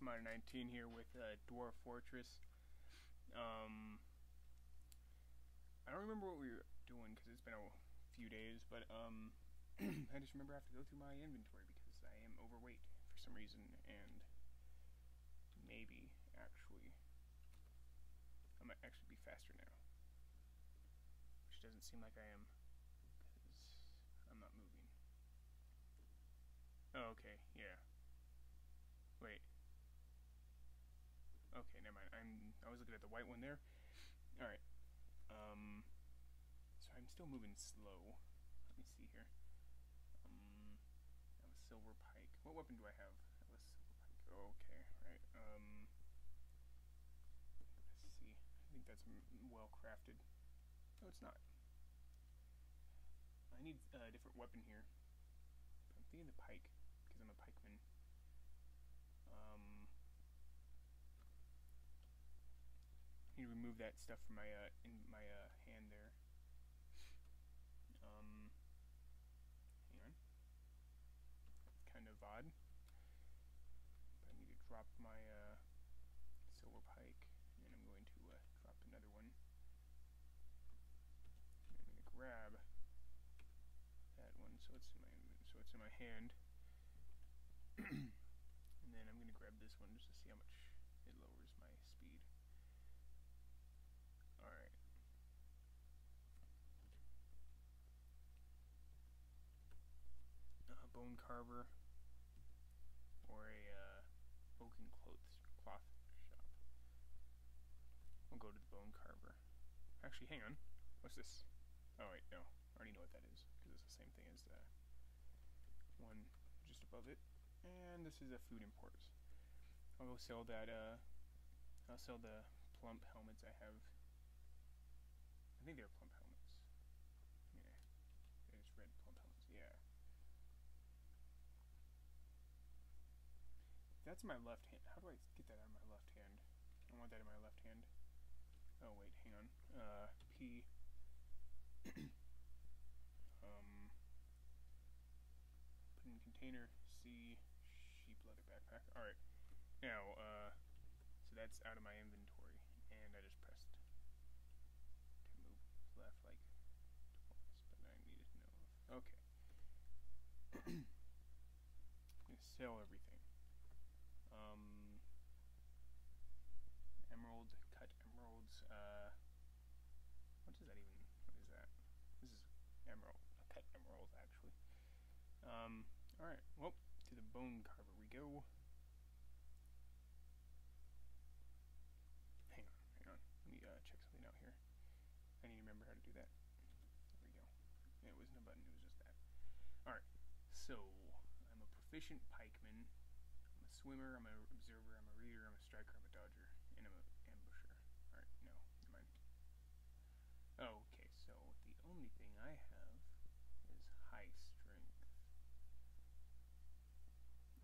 Modern 19 here with uh, Dwarf Fortress. Um, I don't remember what we were doing because it's been a few days, but um, I just remember I have to go through my inventory because I am overweight for some reason, and maybe actually I might actually be faster now, which doesn't seem like I am because I'm not moving. Oh, okay, yeah. Wait. Okay, never mind. I'm I was looking at the white one there. All right. Um. So I'm still moving slow. Let me see here. Um. Have a silver pike. What weapon do I have? Have a silver pike. Oh, okay. Right. Um. Let's see. I think that's well crafted. No, it's not. I need a different weapon here. I'm thinking the pike because I'm a pikeman. Um, I need to remove that stuff from my uh, in my uh, hand there. Um, hang on. Kind of odd. But I need to drop my uh, silver pike, and I'm going to uh, drop another one. I'm going to grab that one, so it's in my so it's in my hand. and then I'm going to grab this one just to see how much it lowers my speed. Alright. Carver or a uh, oaken cloth, cloth shop. We'll go to the bone carver. Actually, hang on. What's this? Oh wait, no. I already know what that is because it's the same thing as the one just above it. And this is a food imports. I'll go sell that, uh, I'll sell the plump helmets I have. I think they're plump helmets. Yeah. There's red plump helmets, yeah. That's my left hand. How do I get that out of my left hand? I want that in my left hand. Oh wait, hang on. Uh, P. um, put in container C sheep leather backpack. All right, now uh, so that's out of my inventory, and I just pressed to move left like twice, but I needed to know. Okay, I'm gonna sell everything. Um, emerald, cut emeralds. Uh, what does that even? What is that? This is emerald, a cut emerald actually. Um, all right. Well, to the bone carver we go. Hang on, hang on. Let me uh, check something out here. I need to remember how to do that. There we go. Yeah, it wasn't a button, it was just that. Alright, so I'm a proficient pikeman. I'm a swimmer, I'm an observer, I'm a reader, I'm a striker, I'm a dodger, and I'm an ambusher. Alright, no, never mind. Oh, okay, so the only thing I have is high strength.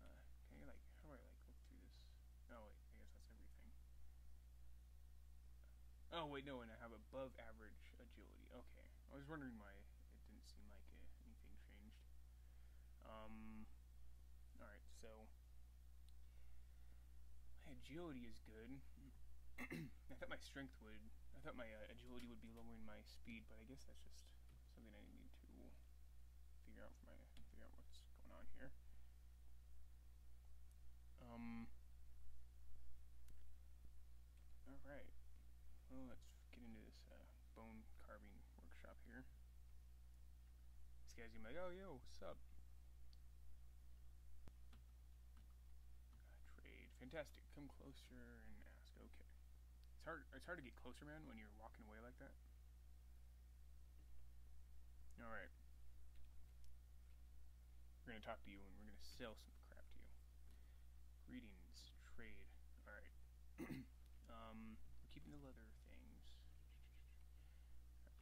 Uh, can you like, how do I like look through this? Oh wait, I guess that's everything. Oh wait, no, and I have above average agility. Okay, I was wondering why it didn't seem like it, anything changed. Um, all right, so my agility is good. I thought my strength would. I thought my uh, agility would be lowering my speed, but I guess that's just something I need to figure out for my figure out what's going on here. Um. All right. Well, let's get into this uh, bone carving workshop here. These guys gonna be like, "Oh, yo, what's up?" Trade, fantastic. Come closer and ask. Okay. It's hard. It's hard to get closer, man, when you're walking away like that. All right. We're gonna talk to you, and we're gonna sell some crap to you. Greetings, trade. All right. um, we're keeping the leather things.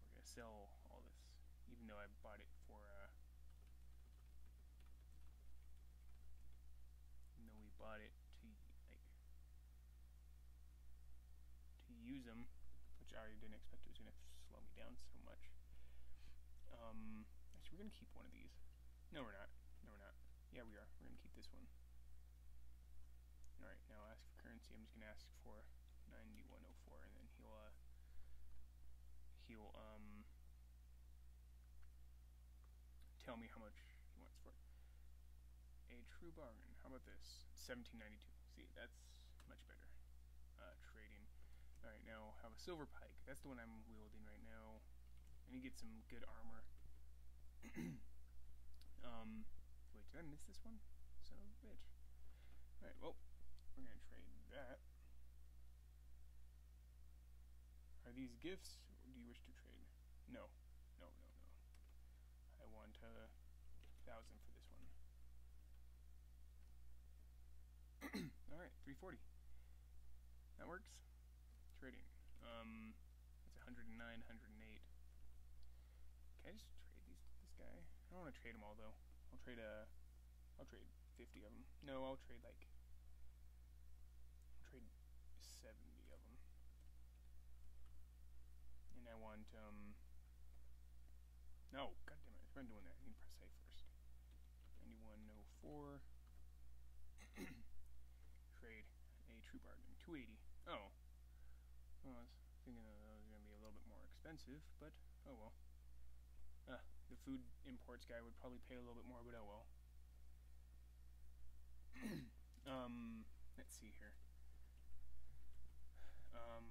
We're gonna sell all this, even though I bought it for. Uh, even though we bought it to like to use them, which I didn't expect it was gonna slow me down so much. Um, actually, we're gonna keep one of these. No, we're not. No, we're not. Yeah, we are. We're gonna keep this one. Alright, now ask for currency. I'm just gonna ask for ninety one oh four, and then he'll uh, he'll um tell me how much he wants for it. A true bargain. How about this? Seventeen ninety two. See, that's much better. Uh, trading. Right, now have a silver pike. That's the one I'm wielding right now. And he get some good armor. um, wait, did I miss this one? Son of a bitch. Alright, well, we're gonna trade that. Are these gifts, or do you wish to trade? No. No, no, no. I want a thousand for this one. Alright, 340. That works. Trading. Um, it's 109, 108. Can I just trade these this guy? I don't want to trade them all though. I'll trade a. I'll trade 50 of them. No, I'll trade like. I'll trade 70 of them. And I want um. No, god damn it! I've been doing that. I need to press A first. 9104. trade a true bargain. 280. Oh. Well, I was thinking that was going to be a little bit more expensive, but oh well. Uh, the food imports guy would probably pay a little bit more, but oh well. um, let's see here. Um,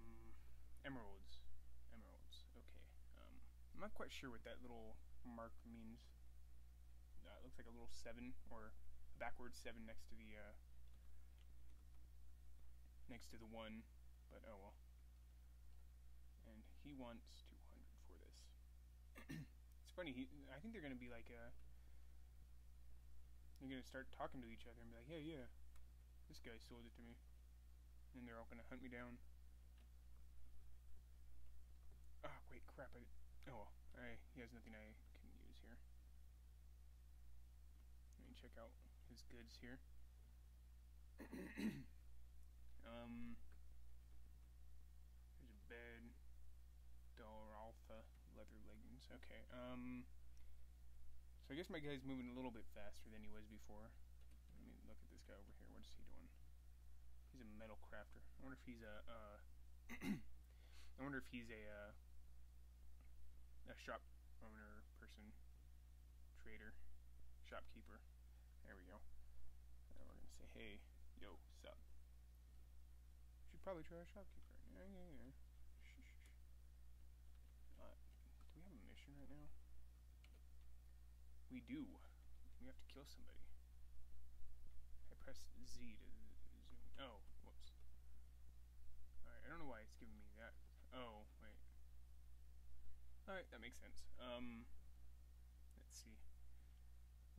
emeralds. Emeralds. Okay. Um, I'm not quite sure what that little mark means. Uh, it looks like a little seven or a backward seven next to the uh, next to the one, but oh well. He wants 200 for this. it's funny. He, I think they're gonna be like uh, they're gonna start talking to each other and be like, yeah, yeah, this guy sold it to me, and they're all gonna hunt me down. Ah, oh, wait, crap! I, oh well, I, he has nothing I can use here. Let me check out his goods here. um, there's a bed, dollar alpha, leather leggings. Okay. Um. So I guess my guy's moving a little bit faster than he was before. Let me look at this guy over here. What is he doing? He's a metal crafter. I wonder if he's a. Uh, I wonder if he's a. Uh, a shop owner person, trader, shopkeeper. There we go. And we're gonna say, hey, yo, sup. Should probably try a shopkeeper. Yeah, yeah, yeah. Shh, shh, shh. Uh, do we have a mission right now? We do. We have to kill somebody. I press Z to zoom. Oh, whoops. Alright, I don't know why it's giving me that. Oh, wait. Alright, that makes sense. Um, let's see.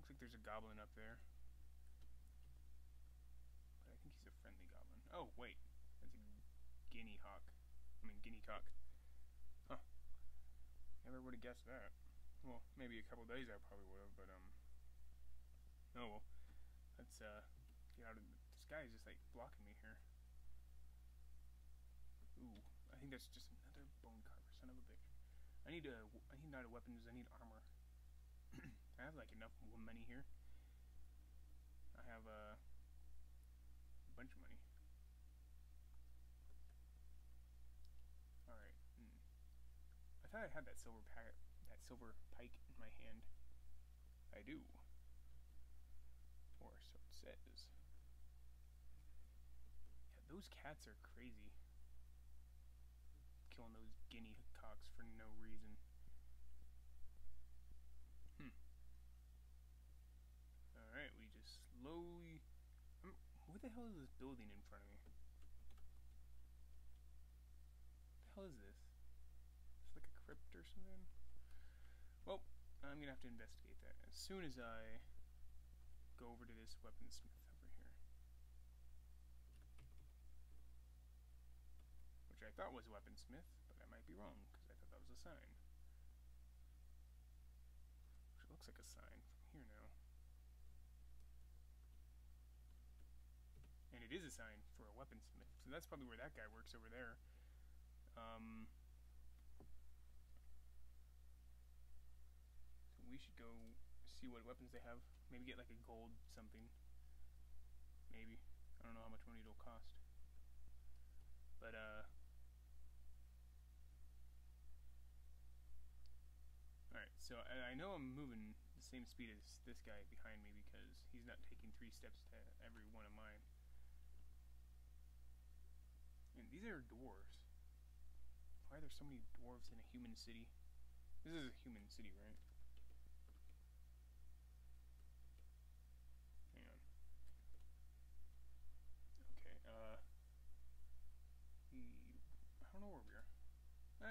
Looks like there's a goblin up there. But I think he's a friendly goblin. Oh, wait. That's a guinea hawk. I mean, guinea cock. Would have guessed that. Well, maybe a couple days I probably would have, but, um... Oh, well. Let's, uh, get out of... This guy is just, like, blocking me here. Ooh, I think that's just another bone carver, son of a bitch. I need a, I need not a weapons, I need armor. I have like enough money here. I have uh, a bunch of money. Alright. Hmm. I thought I had that silver packet, that silver pike in my hand. I do. Or so it says. Yeah, those cats are crazy killing those guinea cocks for no reason. Hmm. Alright, we just slowly... Um, what the hell is this building in front of me? What the hell is this? It's like a crypt or something? Well, I'm gonna have to investigate that as soon as I go over to this weaponsmith over here. Which I thought was a weaponsmith, but I might be wrong, because I thought that was a sign. Which looks like a sign from here now. And it is a sign for a weaponsmith, so that's probably where that guy works over there. we should go see what weapons they have. Maybe get like a gold something. Maybe. I don't know how much money it'll cost. But, uh. Alright, so I, I know I'm moving the same speed as this guy behind me because he's not taking three steps to every one of mine. And these are dwarves. Why are there so many dwarves in a human city? This is a human city, right?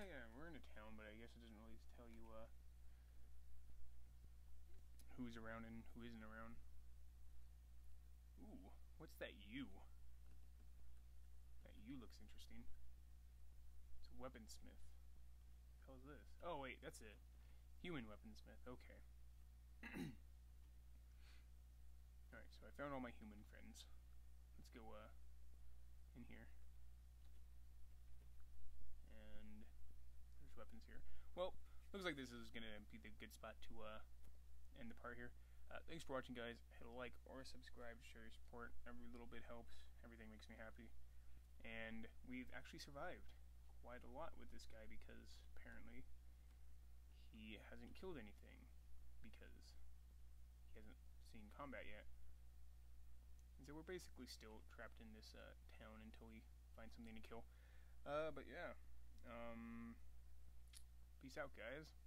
Yeah, we're in a town, but I guess it doesn't really tell you, uh... Who's around and who isn't around. Ooh, what's that U? That U looks interesting. It's a weaponsmith. How's this? Oh wait, that's it. Human weaponsmith. Okay. Alright, so I found all my human friends. Let's go uh in here. And there's weapons here. Well, looks like this is gonna be the good spot to uh end the part here. Uh, thanks for watching guys. Hit a like or a subscribe to show your support. Every little bit helps. Everything makes me happy. And we've actually survived quite a lot with this guy because apparently he hasn't killed anything because he hasn't seen combat yet. And so we're basically still trapped in this uh, town until we find something to kill. Uh, but yeah, um, peace out, guys.